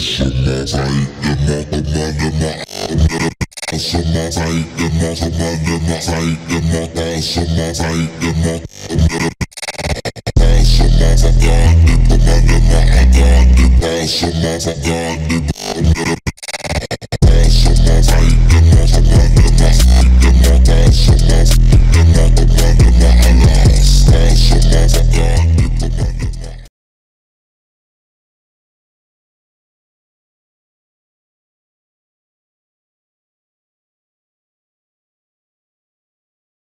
Some motherfucker,